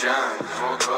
shine.